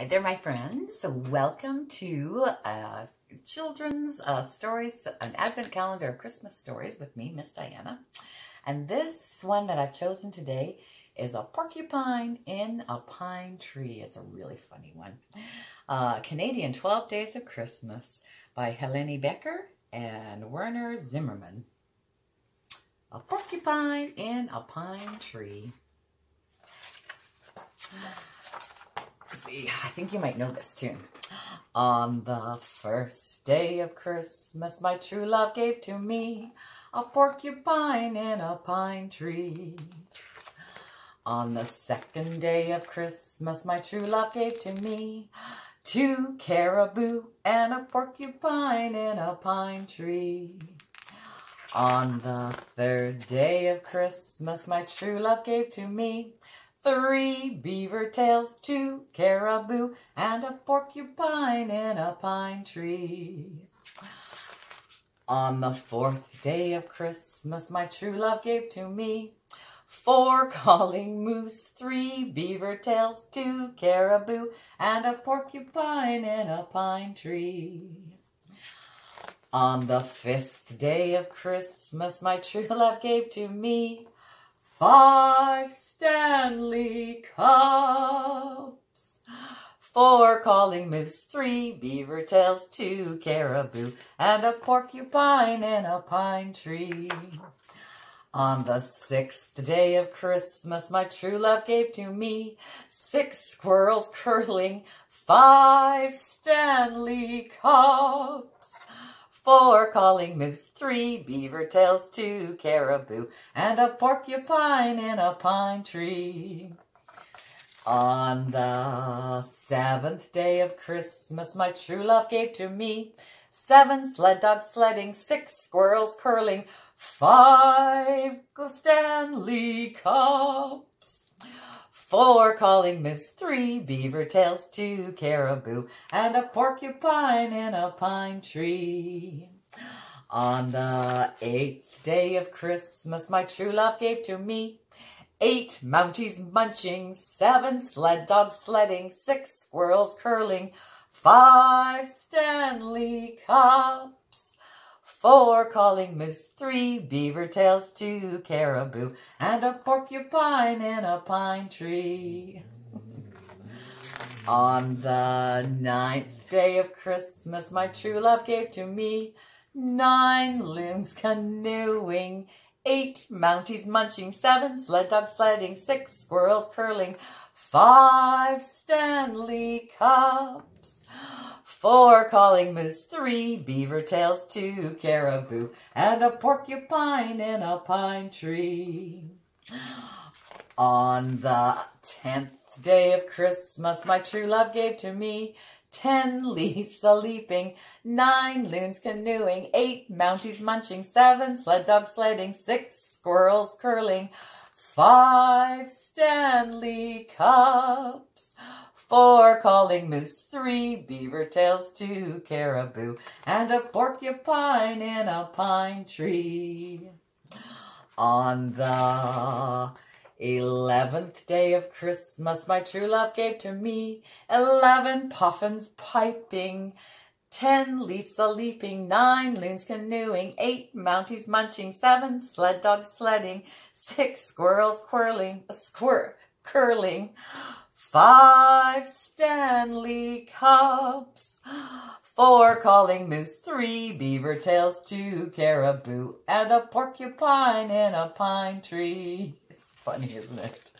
Hi there, my friends. Welcome to uh, Children's uh, Stories, an Advent Calendar of Christmas Stories with me, Miss Diana. And this one that I've chosen today is a porcupine in a pine tree. It's a really funny one. Uh, Canadian 12 Days of Christmas by Helaine Becker and Werner Zimmermann. A porcupine in a pine tree I think you might know this tune. On the first day of Christmas, my true love gave to me a porcupine in a pine tree. On the second day of Christmas, my true love gave to me two caribou and a porcupine in a pine tree. On the third day of Christmas, my true love gave to me three beaver tails, two caribou, and a porcupine in a pine tree. On the fourth day of Christmas, my true love gave to me four calling moose, three beaver tails, two caribou, and a porcupine in a pine tree. On the fifth day of Christmas, my true love gave to me Five Stanley Cups. Four calling moose, three beaver tails, two caribou, and a porcupine in a pine tree. On the sixth day of Christmas, my true love gave to me six squirrels curling, five Stanley Cups four calling moose, three beaver tails, two caribou, and a porcupine in a pine tree. On the seventh day of Christmas, my true love gave to me seven sled dogs sledding, six squirrels curling, five Stanley cups, four calling moose, three beaver tails, two caribou, and a porcupine in a pine tree. On the eighth day of Christmas, my true love gave to me eight mounties munching, seven sled dogs sledding, six squirrels curling, five Stanley cups, four calling moose, three beaver tails, two caribou, and a porcupine in a pine tree. On the ninth day of Christmas, my true love gave to me nine loons canoeing, eight mounties munching, seven sled dogs sledding, six squirrels curling, five Stanley cups, four calling moose, three beaver tails, two caribou, and a porcupine in a pine tree. On the tenth day of Christmas, my true love gave to me ten leaves a leaping, nine loons canoeing, eight mounties munching, seven sled dogs sledding, six squirrels curling, five Stanley cups, four calling moose, three beaver tails, two caribou, and a porcupine in a pine tree. On the Eleventh day of Christmas, my true love gave to me eleven puffins piping, ten leaves a leaping, nine loons canoeing, eight mounties munching, seven sled dogs sledding, six squirrels quirling, a squir curling, five Stanley cups, four calling moose, three beaver tails, two caribou, and a porcupine in a pine tree. It's funny, isn't it?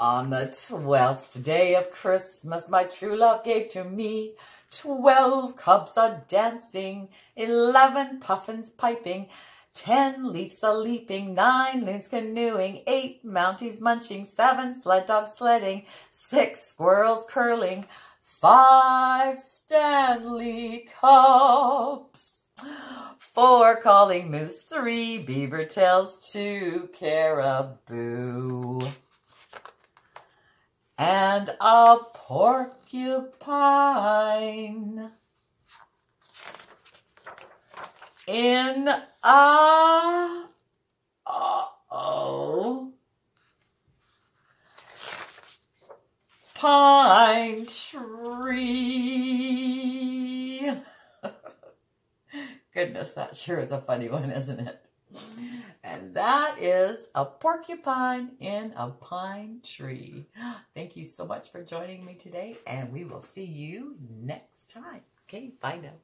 On the twelfth day of Christmas, my true love gave to me twelve cubs a dancing, eleven puffins piping, ten leeks a leaping, nine loons canoeing, eight mounties munching, seven sled dogs sledding, six squirrels curling, five Stanley cups. Four calling moose, three beaver tails, two caribou, and a porcupine in a uh-oh pine tree. Goodness, that sure is a funny one, isn't it? And that is a porcupine in a pine tree. Thank you so much for joining me today, and we will see you next time. Okay, bye now.